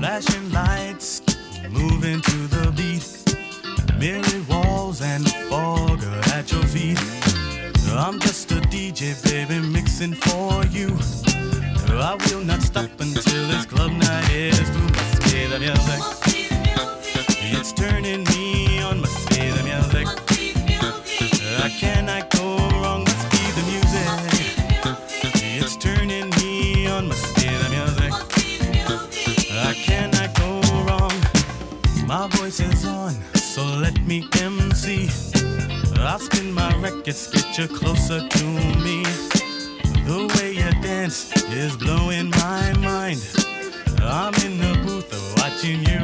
Flashing lights, moving to the beat. Mirrored walls and fog at your feet. I'm just a DJ, baby, mixing for you. I will not stop until this club night is through. Must be the music. It's turning me on. Must be the music. I cannot voice is on, so let me MC. I'll spin my records, get you closer to me. The way you dance is blowing my mind. I'm in the booth watching you